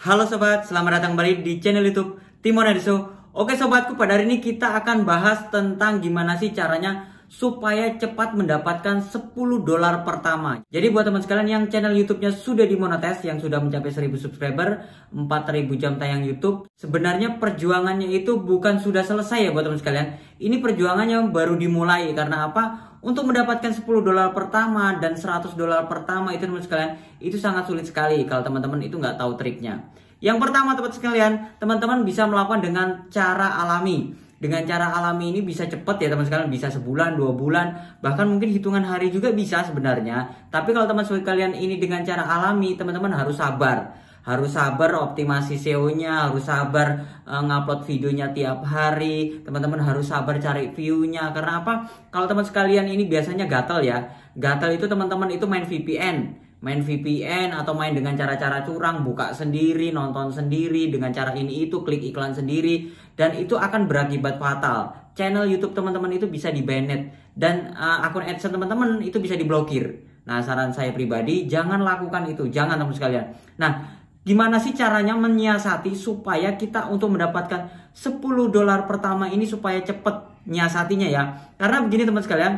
Halo sobat, selamat datang kembali di channel YouTube Timon Ediso. Oke sobatku, pada hari ini kita akan bahas tentang gimana sih caranya supaya cepat mendapatkan 10 dolar pertama. Jadi buat teman sekalian yang channel YouTube-nya sudah dimonetis, yang sudah mencapai 1000 subscriber, 4000 jam tayang YouTube, sebenarnya perjuangannya itu bukan sudah selesai ya buat teman sekalian. Ini perjuangannya baru dimulai karena apa? Untuk mendapatkan 10 dolar pertama dan 100 dolar pertama itu teman sekalian, itu sangat sulit sekali kalau teman-teman itu nggak tahu triknya. Yang pertama teman sekalian, teman-teman bisa melakukan dengan cara alami dengan cara alami ini bisa cepet ya teman sekalian bisa sebulan dua bulan bahkan mungkin hitungan hari juga bisa sebenarnya tapi kalau teman sekalian ini dengan cara alami teman-teman harus sabar harus sabar optimasi SEO-nya, harus sabar uh, ngupload videonya tiap hari, teman-teman harus sabar cari view-nya. Karena apa? Kalau teman sekalian ini biasanya gatel ya. Gatel itu teman-teman itu main VPN main VPN atau main dengan cara-cara curang, buka sendiri, nonton sendiri dengan cara ini itu, klik iklan sendiri dan itu akan berakibat fatal. Channel YouTube teman-teman itu bisa di banned dan uh, akun AdSense teman-teman itu bisa diblokir. Nah, saran saya pribadi jangan lakukan itu, jangan teman sekalian. Nah, gimana sih caranya menyiasati supaya kita untuk mendapatkan 10 dolar pertama ini supaya cepet nyiasatinya ya. Karena begini teman sekalian,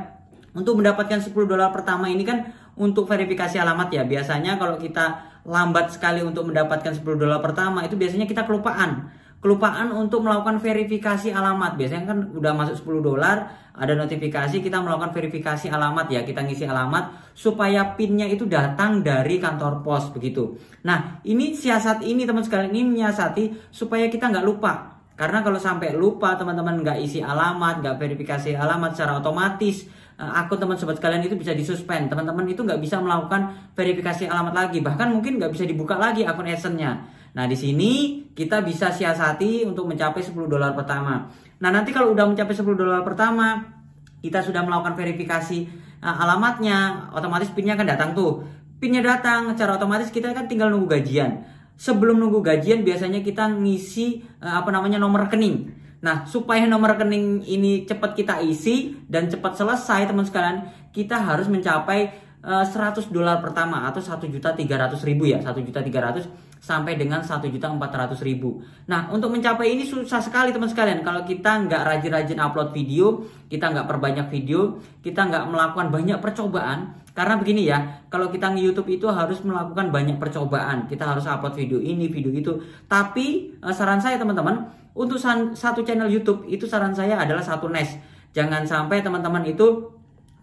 untuk mendapatkan 10 dolar pertama ini kan untuk verifikasi alamat ya. Biasanya kalau kita lambat sekali untuk mendapatkan 10 dolar pertama itu biasanya kita kelupaan. Kelupaan untuk melakukan verifikasi alamat. Biasanya kan udah masuk 10 dolar, ada notifikasi kita melakukan verifikasi alamat ya. Kita ngisi alamat supaya pinnya itu datang dari kantor pos begitu. Nah, ini siasat ini teman sekalian ini menyiasati supaya kita nggak lupa. Karena kalau sampai lupa teman-teman nggak isi alamat, nggak verifikasi alamat secara otomatis, akun teman sobat kalian itu bisa disuspend. Teman-teman itu nggak bisa melakukan verifikasi alamat lagi. Bahkan mungkin nggak bisa dibuka lagi akun adsense nah di sini kita bisa siasati untuk mencapai 10 dolar pertama. Nah nanti kalau udah mencapai 10 dolar pertama kita sudah melakukan verifikasi uh, alamatnya otomatis pinnya akan datang tuh. Pinnya datang secara otomatis kita kan tinggal nunggu gajian. Sebelum nunggu gajian biasanya kita ngisi uh, apa namanya nomor rekening Nah, supaya nomor rekening ini cepat kita isi dan cepat selesai teman sekalian, kita harus mencapai uh, eh, 100 dolar pertama atau 1 juta 300 ribu ya, 1 juta 300 sampai dengan 1 juta 400 ribu. Nah, untuk mencapai ini susah sekali teman sekalian. Kalau kita nggak rajin-rajin upload video, kita nggak perbanyak video, kita nggak melakukan banyak percobaan, karena begini ya, kalau kita nge YouTube itu harus melakukan banyak percobaan. Kita harus upload video ini, video itu. Tapi eh, saran saya teman-teman, untuk satu channel YouTube itu saran saya adalah satu niche. Jangan sampai teman-teman itu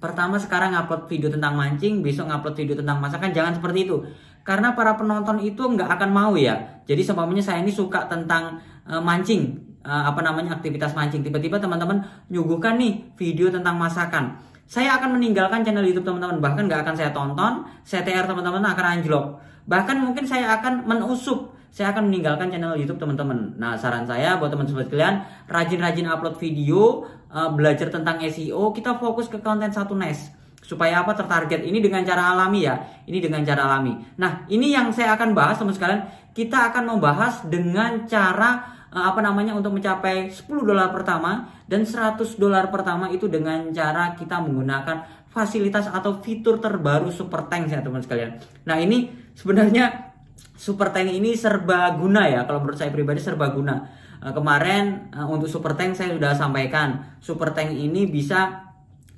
pertama sekarang ngupload video tentang mancing, besok ngupload video tentang masakan, jangan seperti itu. Karena para penonton itu nggak akan mau ya. Jadi seumpamanya saya ini suka tentang uh, mancing, uh, apa namanya aktivitas mancing. Tiba-tiba teman-teman nyuguhkan nih video tentang masakan. Saya akan meninggalkan channel YouTube teman-teman, bahkan nggak akan saya tonton, CTR teman-teman akan anjlok. Bahkan mungkin saya akan menusup saya akan meninggalkan channel YouTube teman-teman. Nah, saran saya buat teman-teman sekalian, rajin-rajin upload video, uh, belajar tentang SEO, kita fokus ke konten satu niche. Supaya apa tertarget ini dengan cara alami ya. Ini dengan cara alami. Nah, ini yang saya akan bahas teman sekalian. Kita akan membahas dengan cara uh, apa namanya untuk mencapai 10 dolar pertama dan 100 dolar pertama itu dengan cara kita menggunakan fasilitas atau fitur terbaru Super Tank ya teman sekalian. Nah, ini sebenarnya super tank ini serba guna ya kalau menurut saya pribadi serba guna. Uh, kemarin uh, untuk super tank saya sudah sampaikan super tank ini bisa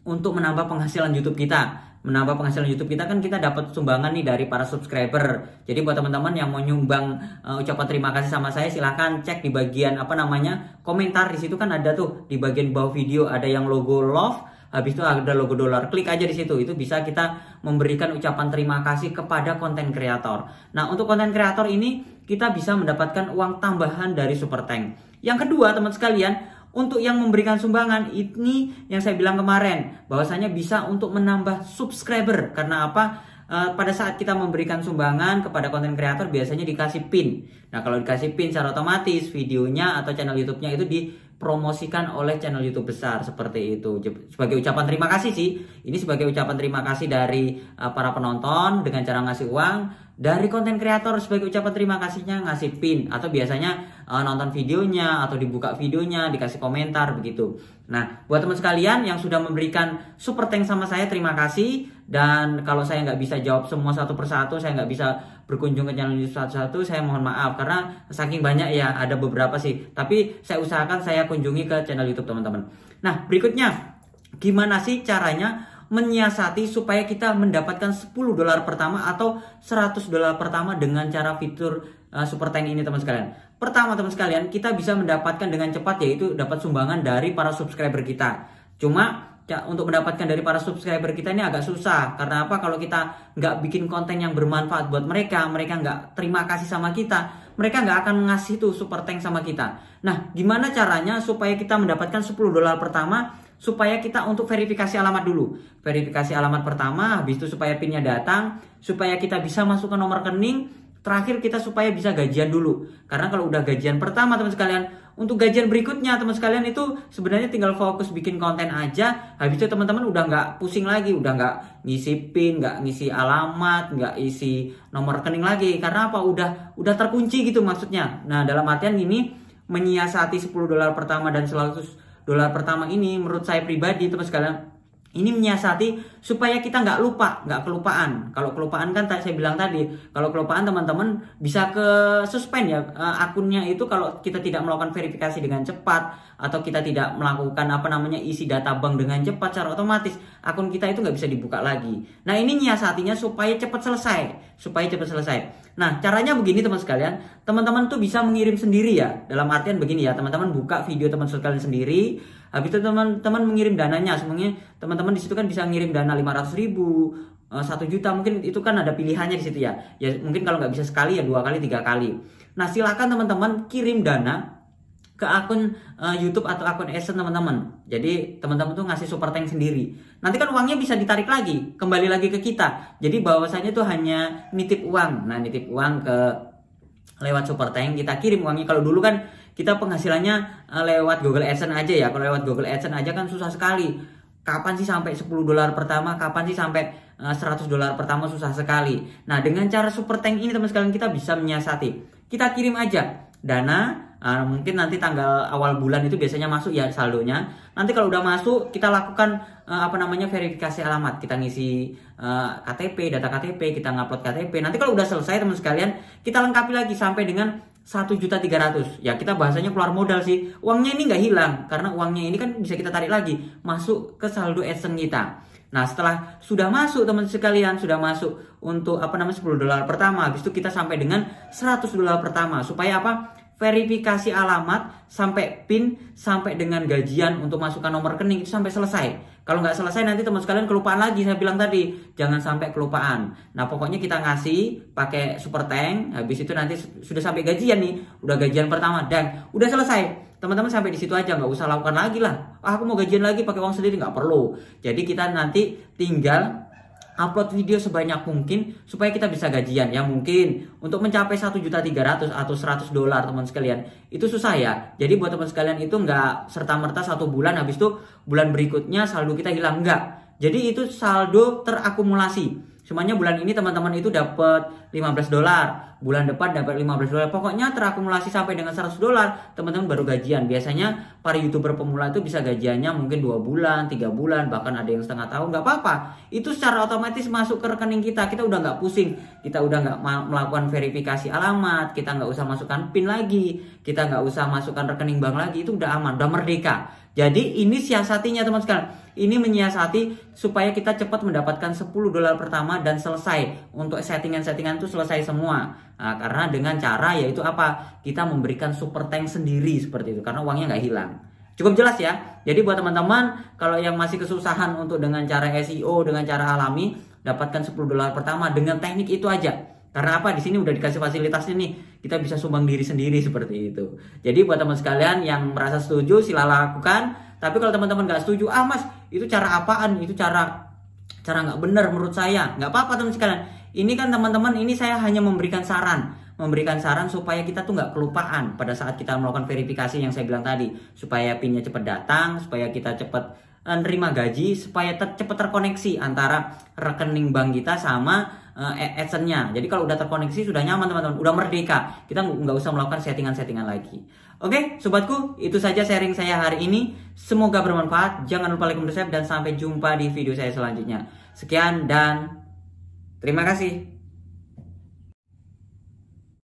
untuk menambah penghasilan YouTube kita. Menambah penghasilan YouTube kita kan kita dapat sumbangan nih dari para subscriber. Jadi buat teman-teman yang mau nyumbang uh, ucapan terima kasih sama saya silahkan cek di bagian apa namanya komentar di situ kan ada tuh di bagian bawah video ada yang logo love habis itu ada logo dolar. Klik aja di situ. Itu bisa kita memberikan ucapan terima kasih kepada konten kreator. Nah untuk konten kreator ini kita bisa mendapatkan uang tambahan dari super tank. Yang kedua teman sekalian untuk yang memberikan sumbangan ini yang saya bilang kemarin bahwasanya bisa untuk menambah subscriber. Karena apa? Uh, pada saat kita memberikan sumbangan kepada konten kreator biasanya dikasih pin. Nah kalau dikasih pin secara otomatis videonya atau channel YouTube-nya itu di promosikan oleh channel YouTube besar seperti itu. Sebagai ucapan terima kasih sih. Ini sebagai ucapan terima kasih dari uh, para penonton dengan cara ngasih uang dari konten kreator sebagai ucapan terima kasihnya ngasih pin atau biasanya uh, nonton videonya atau dibuka videonya dikasih komentar begitu. Nah, buat teman sekalian yang sudah memberikan super tank sama saya terima kasih dan kalau saya nggak bisa jawab semua satu persatu, saya nggak bisa berkunjung ke channel YouTube satu-satu, saya mohon maaf karena saking banyak ya ada beberapa sih. Tapi saya usahakan saya kunjungi ke channel YouTube teman-teman. Nah, berikutnya gimana sih caranya menyiasati supaya kita mendapatkan 10 dolar pertama atau 100 dolar pertama dengan cara fitur uh, super tank ini teman sekalian. Pertama teman sekalian, kita bisa mendapatkan dengan cepat yaitu dapat sumbangan dari para subscriber kita. Cuma untuk mendapatkan dari para subscriber kita ini agak susah. Karena apa? Kalau kita nggak bikin konten yang bermanfaat buat mereka mereka nggak terima kasih sama kita mereka nggak akan ngasih tuh super tank sama kita. Nah gimana caranya supaya kita mendapatkan 10 dolar pertama? Supaya kita untuk verifikasi alamat dulu. Verifikasi alamat pertama habis itu supaya pinnya datang supaya kita bisa masukkan nomor rekening. Terakhir kita supaya bisa gajian dulu. Karena kalau udah gajian pertama teman sekalian untuk gajian berikutnya teman sekalian itu sebenarnya tinggal fokus bikin konten aja. Habis itu teman-teman udah nggak pusing lagi udah nggak ngisi pin nggak ngisi alamat nggak isi nomor rekening lagi. Karena apa? Udah udah terkunci gitu maksudnya. Nah dalam artian ini menyiasati 10 dolar pertama dan 100 dolar pertama ini menurut saya pribadi teman sekalian ini menyiasati supaya kita nggak lupa, nggak kelupaan. Kalau kelupaan kan saya bilang tadi, kalau kelupaan teman-teman bisa ke suspend ya eh, akunnya itu kalau kita tidak melakukan verifikasi dengan cepat atau kita tidak melakukan apa namanya isi data bank dengan cepat secara otomatis akun kita itu nggak bisa dibuka lagi. Nah ini nyiasatinya supaya cepat selesai, supaya cepat selesai. Nah caranya begini teman sekalian, teman-teman tuh bisa mengirim sendiri ya. Dalam artian begini ya, teman-teman buka video teman sekalian sendiri Habis itu teman-teman mengirim dananya, semuanya teman-teman di situ kan bisa ngirim dana 500 ribu, eh, satu juta mungkin itu kan ada pilihannya di situ ya. Ya mungkin kalau nggak bisa sekali ya dua kali tiga kali. Nah silakan teman-teman kirim dana ke akun uh, YouTube atau akun Essence teman-teman. Jadi teman-teman tuh ngasih super tank sendiri. Nanti kan uangnya bisa ditarik lagi, kembali lagi ke kita. Jadi bahwasanya tuh hanya nitip uang. Nah nitip uang ke lewat super tank kita kirim uangnya. Kalau dulu kan kita penghasilannya uh, lewat Google AdSense aja ya. Kalau lewat Google AdSense aja kan susah sekali. Kapan sih sampai 10 dolar pertama? Kapan sih sampai uh, eh, 100 dolar pertama? Susah sekali. Nah, dengan cara super tank ini teman sekalian kita bisa menyiasati. Kita kirim aja dana Uh, mungkin nanti tanggal awal bulan itu biasanya masuk ya saldonya. Nanti kalau udah masuk kita lakukan uh, apa namanya verifikasi alamat. Kita ngisi uh, KTP, data KTP, kita ngupload KTP. Nanti kalau udah selesai teman sekalian, kita lengkapi lagi sampai dengan satu juta tiga ratus ya kita bahasanya keluar modal sih uangnya ini nggak hilang karena uangnya ini kan bisa kita tarik lagi masuk ke saldo Essence kita nah setelah sudah masuk teman sekalian sudah masuk untuk apa namanya 10 dolar pertama habis itu kita sampai dengan 100 dolar pertama supaya apa verifikasi alamat sampai PIN sampai dengan gajian untuk masukkan nomor rekening itu sampai selesai. Kalau nggak selesai nanti teman sekalian kelupaan lagi saya bilang tadi jangan sampai kelupaan. Nah pokoknya kita ngasih pakai super tank habis itu nanti sudah sampai gajian nih udah gajian pertama dan udah selesai teman-teman sampai di situ aja nggak usah lakukan lagi lah. Ah, aku mau gajian lagi pakai uang sendiri nggak perlu. Jadi kita nanti tinggal upload video sebanyak mungkin supaya kita bisa gajian ya mungkin. Untuk mencapai satu juta tiga ratus atau 100 dolar teman sekalian itu susah ya. Jadi buat teman sekalian itu nggak serta merta satu bulan habis itu bulan berikutnya saldo kita hilang. Nggak. Jadi itu saldo terakumulasi Semuanya bulan ini teman-teman itu dapat 15 dolar, bulan depan dapat 15 dolar. Pokoknya terakumulasi sampai dengan 100 dolar, teman-teman baru gajian. Biasanya para YouTuber pemula itu bisa gajiannya mungkin dua bulan, tiga bulan, bahkan ada yang setengah tahun, nggak apa-apa. Itu secara otomatis masuk ke rekening kita. Kita udah nggak pusing, kita udah nggak melakukan verifikasi alamat, kita nggak usah masukkan PIN lagi, kita nggak usah masukkan rekening bank lagi. Itu udah aman, udah merdeka. Jadi ini siasatinya teman sekalian. Ini menyiasati supaya kita cepat mendapatkan 10 dolar pertama dan selesai untuk settingan-settingan itu selesai semua. Nah, karena dengan cara yaitu apa? Kita memberikan super tank sendiri seperti itu karena uangnya nggak hilang. Cukup jelas ya. Jadi buat teman-teman kalau yang masih kesusahan untuk dengan cara SEO dengan cara alami dapatkan 10 dolar pertama dengan teknik itu aja. Karena apa? Di sini udah dikasih fasilitasnya nih. Kita bisa sumbang diri sendiri seperti itu. Jadi buat teman sekalian yang merasa setuju sila lakukan. Tapi kalau teman-teman nggak setuju, ah mas itu cara apaan? Itu cara cara nggak benar menurut saya. Nggak apa-apa teman sekalian. Ini kan teman-teman ini saya hanya memberikan saran memberikan saran supaya kita tuh nggak kelupaan pada saat kita melakukan verifikasi yang saya bilang tadi supaya pinnya cepat datang supaya kita cepat uh, nerima gaji supaya ter cepat terkoneksi antara rekening bank kita sama uh, adsense Jadi kalau udah terkoneksi sudah nyaman teman-teman, udah merdeka. Kita nggak usah melakukan settingan-settingan lagi. Oke, sobatku, itu saja sharing saya hari ini. Semoga bermanfaat. Jangan lupa like, subscribe dan sampai jumpa di video saya selanjutnya. Sekian dan terima kasih.